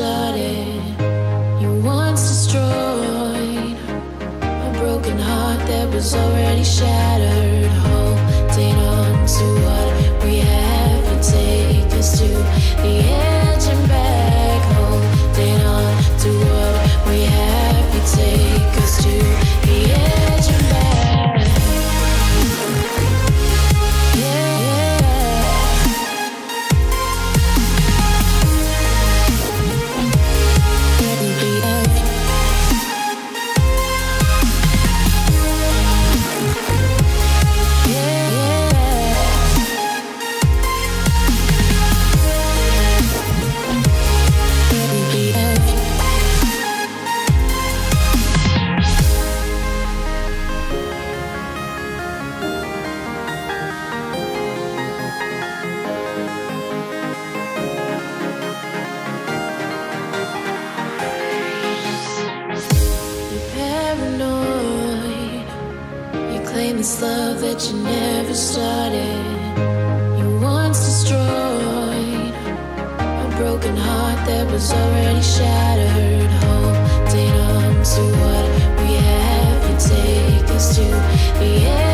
Never claim this love that you never started. You once destroyed a broken heart that was already shattered. Holding on to what we have, you take us to the edge.